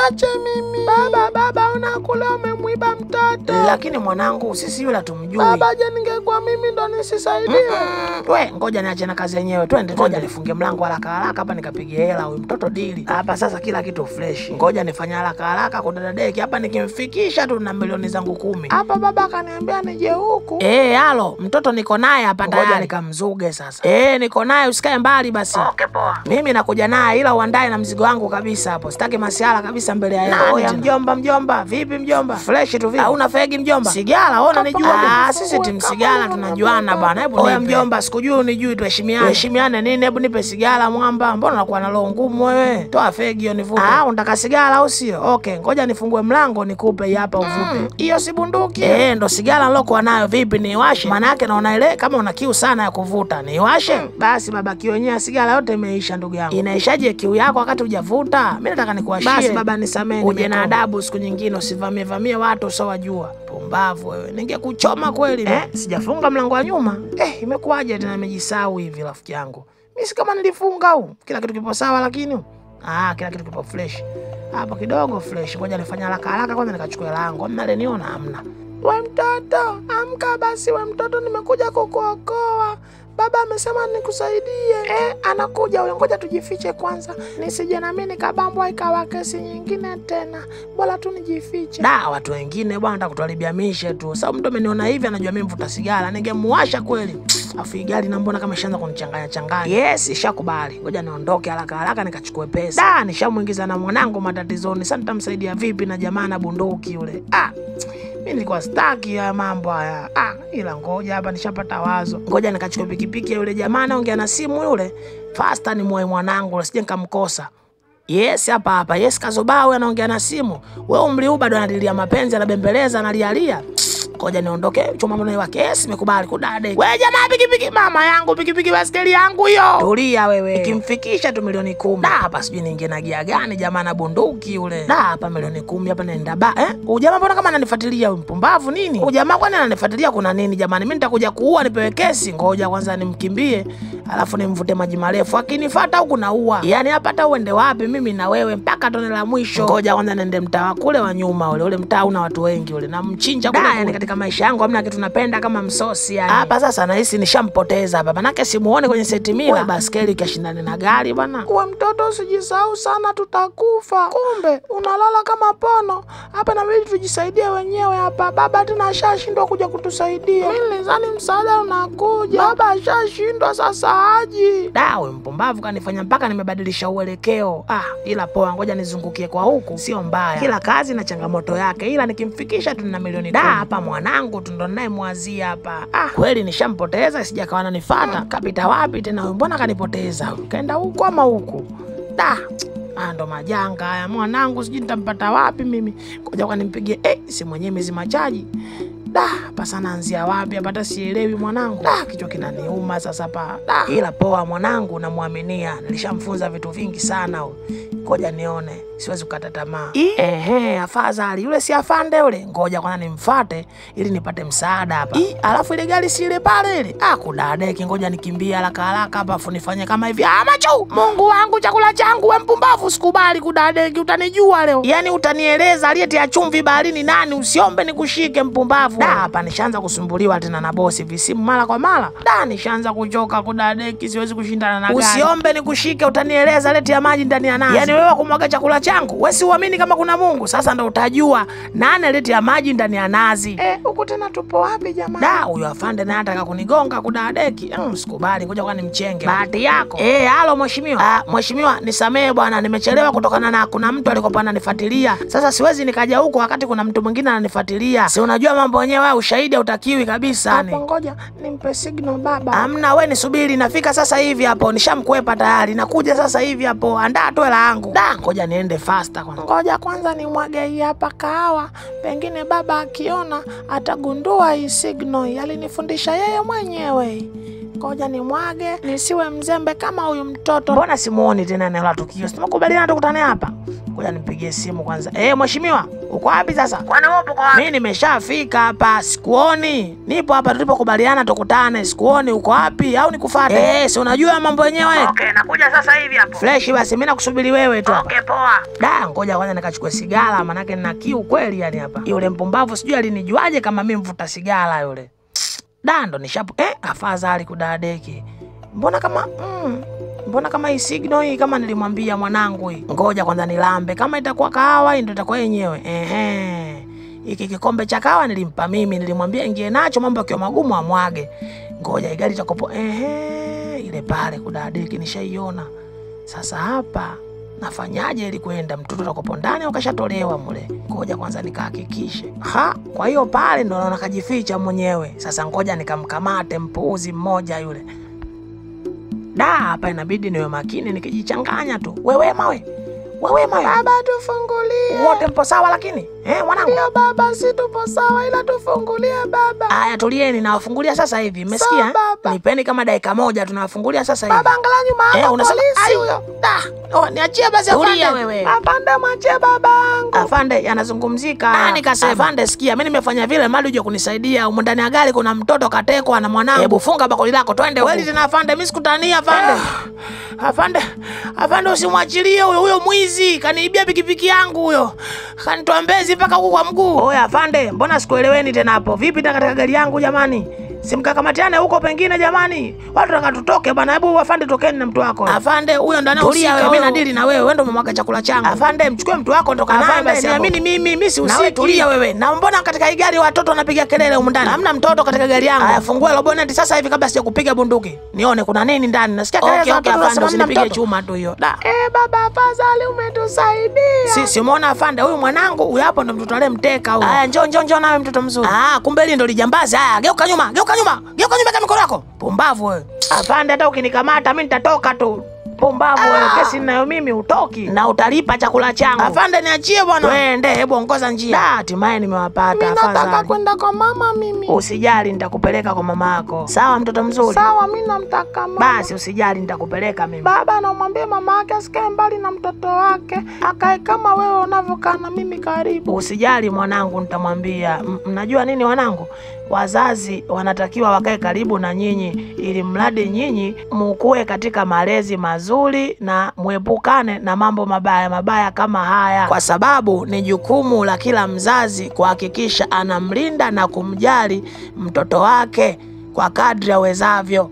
niache mimi. Baba, baba, unakula umemwiba mtoto. Lakini mwanangu, sisi yule hatumjui. Baba, je, ningekuwa mimi ndo nisisaidie? Mm, -mm. we ngoja niache na kazi yenyewe, twende. Ngoja nifunge mlango haraka haraka hapa nikapige hela huyu mtoto dili hapa. Sasa kila kitu fresh, ngoja nifanye haraka haraka kwa dada Deki hapa, nikimfikisha tu na milioni zangu kumi Hapa baba akaniambia nije huku. Eh, halo, mtoto niko naye hapa tayari. Ngoja nikamzuge sasa. Eh, niko naye usikae mbali basi. Okay, poa. Mimi nakuja naye ila uandae na mzigo wangu kabisa hapo. Sitaki masiala kabisa mbele ya yeye. Mjomba, mjomba, vipi mjomba? Fresh tu vipi? Hauna fegi mjomba? Sigara, ona nijua. Ah, sisi timu sigara tunajuana bana. Hebu Oya mjomba, sikujui unijui tuheshimiane. Tuheshimiane nini? Hebu nipe sigara mwamba. Mbona unakuwa na roho ngumu wewe? Toa fegi hiyo nivute. Ah, unataka sigara au sio? Okay, ngoja nifungue mlango nikupe hii hapa uvute. Hiyo si bunduki. Eh, ndo sigara nilokuwa nayo. Vipi niwashe? Maana yake naona ile kama una kiu sana ya kuvuta. Niwashe? Basi baba, kiu yenyewe sigara yote imeisha ndugu yangu. Inaishaje kiu yako wakati hujavuta? Mimi nataka nikuwashie. Basi baba, nisamee. Uje na adabu siku nyingine, usivamie vamie watu usawajua. Pumbavu wewe, ningekuchoma kweli. Eh, sijafunga mlango wa nyuma. Eh, imekuwaje tena nimejisahau hivi rafiki yangu? Mimi si kama nilifunga au? Kila kitu kipo sawa lakini Ah, kila kitu kipo fresh. Hapa kidogo fresh. Ngoja nifanye haraka haraka kwanza nikachukue lango. Hamna leniona hamna. We mtoto, amka basi. We mtoto, nimekuja kukuokoa. Baba amesema nikusaidie. Eh, anakuja huyo, ngoja tujifiche kwanza, nisije nami nikabambwa ikawa kesi nyingine tena. Bora tu nijifiche. Da, watu wengine bwana nataka kutuharibia mishe tu. Sababu mtu ameniona hivi anajua mimi mvuta sigara, ningemuwasha kweli. Afu gari na mbona kama ishaanza kunichanganya changanya. Yes, ishakubali. Ngoja niondoke haraka haraka nikachukue pesa. Da, nishamuingiza na mwanangu matatizoni. Sasa nitamsaidia vipi na jamaa na bunduki yule? Ah. Mimi nilikuwa staki ya mambo haya. Ah, ila ngoja hapa nishapata wazo. Ngoja nikachukua pikipiki yule jamaa anaongea na simu yule. Fasta ni mwae mwanangu, sije nikamkosa. Yes, hapa hapa. Yes, Kazobawe anaongea na simu. Wewe umri huu bado analilia mapenzi, anabembeleza, analialia. Ngoja niondoke choma mwana wa Yes, nimekubali kudade. Wewe jamaa pikipiki, mama yangu pikipiki, baskeli yangu hiyo. Tulia wewe. Ikimfikisha tu milioni kumi. Da, hapa sijui niingie na gia gani jamaa na bunduki yule. Da, hapa milioni kumi hapa naenda ba. Eh? Ujamaa mbona kama ananifuatilia huyu mpumbavu nini? Ujamaa jamaa kwani ananifuatilia kuna nini jamani? Mimi nitakuja kuua nipewe kesi. Ngoja kwanza nimkimbie. Alafu nimvute maji marefu. akinifata huku naua. Yani hapa hata uende wapi mimi na wewe mpaka tone la mwisho. Ngoja kwanza nende mtaa kule wa nyuma ule. Ule mtaa una watu wengi ule. Namchinja kule. Yani katika maisha yangu hamna kitu napenda kama msosi yani. Hapa sasa nahisi nishampoteza hapa. Manake simuone kwenye seti mila. Wewe Baskeli kashindane na gari bwana. Uwe mtoto, usijisahau sana, tutakufa. Kumbe unalala kama pono hapa, inabidi tujisaidie wenyewe hapa. Baba tena ashashindwa kuja kutusaidia. Mimi nizani msaada unakuja, baba ashashindwa, sasa aji. Dawe mpumbavu kanifanya mpaka nimebadilisha uelekeo. Ah, ila poa, ngoja nizungukie kwa huku, sio mbaya. Kila kazi na changamoto yake, ila nikimfikisha tu na milioni da hapa mwanangu tu ndo naye mwazia hapa. Ah, kweli nishampoteza, sijakawa ananifuata. Kapita wapi tena huyu? Mbona kanipoteza? Kaenda huku ama huku? Da. Ah, ndo majanga haya mwanangu, sijui nitampata wapi mimi. Ngoja kwa nimpigie eh, si mwenyewe mezima chaji. Da, pasa naanzia anzia wapi hapa hata sielewi mwanangu. Da, kichwa kinaniuma sasa pa. Da, ila poa mwanangu namwaminia. Nilishamfunza vitu vingi sana. Ngoja nione, siwezi kukata tamaa. Ehe, afadhali yule si afande yule. Ngoja kwanza nimfate ili nipate msaada hapa. Alafu ile gari si ile pale ile. Ah, kudadeki, ngoja nikimbia haraka haraka hapa afu nifanye kama hivi. Ah, macho. Mungu wangu chakula changu we mpumbavu sikubali kudadeki, utanijua leo. Yaani utanieleza aliyetia chumvi baharini nani, usiombe nikushike mpumbavu. Da, hapa nishaanza kusumbuliwa tena na bosi visimu mara kwa mara. Da, nishaanza kuchoka kudadeki, siwezi kushindana na gari. Usiombe nikushike, utanieleza leti ya maji ndani ya nazi. Yaani wewe kumwaga chakula changu, wewe si uamini kama kuna Mungu. Sasa ndo utajua nani leti maji ndani ya nazi. Eh, huko tena tupo wapi jamani? Da, huyo afande naye anataka kunigonga kudadeki. Mm, sikubali, ngoja kwa nimchenge. Bahati yako. Eh, halo mheshimiwa. Ah, mheshimiwa, nisamee bwana, nimechelewa kutokana na kuna mtu alikopa ananifuatilia. Sasa siwezi nikaja huko wakati kuna mtu mwingine ananifuatilia. Si unajua mambo yenyewe, wewe ushahidi hautakiwi kabisa Hapo ngoja nimpe signal baba. Amna, wewe nisubiri, nafika sasa hivi hapo, nishamkwepa tayari, nakuja sasa hivi hapo, andaa tu hela yangu. Da, ngoja niende fasta kwanza. Ngoja kwanza nimwage hii hapa kahawa, pengine baba akiona atagundua hii signal. Alinifundisha yeye mwenyewe. Ngoja nimwage nisiwe mzembe kama huyu mtoto. Mbona simuoni tena eneo la tukio? Simakubaliana tukutane hapa. Ngoja nimpigie simu kwanza. Eh, mheshimiwa. Uko wapi sasa? Kwani upo kwa wapi? Mimi nimeshafika hapa, sikuoni. Nipo hapa tulipokubaliana tukutane, sikuoni. Uko wapi au nikufuate? Eh, si unajua mambo yenyewe. Okay, nakuja sasa hivi hapo. Fresh basi, mimi nakusubiri wewe tu. Okay, poa. Da, ngoja kwanza nikachukue sigara, manake nina kiu kweli yani hapa. Yule mpumbavu sijui alinijuaje kama mimi mvuta sigara yule. Da, ndo nishapu eh, afadhali kudadeki. Mbona kama mm, mbona kama hii signal hii kama nilimwambia mwanangu hii. Ngoja kwanza nilambe, kama itakuwa kahawa hii ndio itakuwa yenyewe. Ehe. Hiki kikombe cha kahawa nilimpa mimi, nilimwambia ingie nacho, mambo yakiwa magumu amwage. Ngoja igari itakopo. Ehe, ile pale kudadiki nishaiona. Sasa hapa nafanyaje ili kwenda mtoto takopo ndani au kashatolewa mule? Ngoja kwanza nikahakikishe. Ha, kwa hiyo pale ndo naona kajificha mwenyewe. Sasa ngoja nikamkamate mpuuzi mmoja yule. Da, hapa inabidi niwe makini nikijichanganya tu. Wewe mawe. Wewe mawe. Baba, tufungulie. Wote mpo sawa lakini? Eh, mwanangu. Ndio baba, si tupo sawa, ila tufungulie baba. Haya tulieni nawafungulia sasa hivi. Mmesikia? So. Nipeni kama dakika moja tunawafungulia sasa hivi. Baba, angalia nyuma Eh, unasema huyo. da. Oh, niachie basi afande. wewe. Afande, mwachie babangu. Afande yanazungumzika. Nani kasema? Afande, sikia, mimi nimefanya vile mali uje kunisaidia. Humu ndani ya gari kuna mtoto katekwa na mwanangu. Hebu funga bakuli lako twende. Kweli tena afande, mimi sikutania afande. Afande, afande usimwachilie huyo huyo mwizi. Kaniibia pikipiki yangu huyo. Kanitoa Mbezi mpaka huku kwa mguu. Oya afande, mbona sikueleweni tena hapo? Vipi tena katika gari yangu jamani? Simkakamatiane huko pengine jamani. Watu nataka tutoke bana. Hebu afande tokeni na mtu wako. Afande, huyo ndo anahusika. Mimi nadili na wewe, wewe ndo mwaga chakula changu. Afande, mchukue mtu wako ndo naye basi. Niamini mimi, mimi si usiki. Tulia wewe. Na mbona katika hii gari watoto wanapiga kelele huko ndani? Hamna mtoto katika gari yangu. Haya, fungua lo bonnet sasa hivi kabla sija kupiga bunduki. Nione kuna nini ndani. Nasikia kelele za watoto afande, usinipige chuma tu hiyo. Da. Eh, baba, afadhali umetusaidia. Si si umeona afande, huyu mwanangu huyu hapo ndo mtoto aliyemteka huyo. Haya, njoo njoo njoo nawe mtoto mzuri. Ah, kumbe hili ndo lijambazi. Haya, geuka nyuma, geuka nyuma. Geuka nyuma kama mikono yako. Pumbavu wewe. Afande, hata ukinikamata mimi nitatoka tu. Pumbavu wewe, kesi ninayo mimi utoki na utalipa chakula changu. Afande, niachie bwana. Twende, hebu ongoza njia. Da, hatimaye nimewapata Mimi nataka kwenda kwa mama mimi. Usijali, nitakupeleka kwa mama yako. Sawa, mtoto mzuri. Sawa, mimi namtaka mama. Basi usijali, nitakupeleka mimi. Baba anamwambia mama yake asikae mbali na mtoto wake, akae kama wewe unavyokaa na mimi karibu. Usijali mwanangu, nitamwambia. Mnajua nini wanangu, wazazi wanatakiwa wakae karibu na nyinyi, ili mradi nyinyi mukue katika malezi mazuri na muepukane na mambo mabaya mabaya kama haya, kwa sababu ni jukumu la kila mzazi kuhakikisha anamlinda na kumjali mtoto wake kwa kadri awezavyo.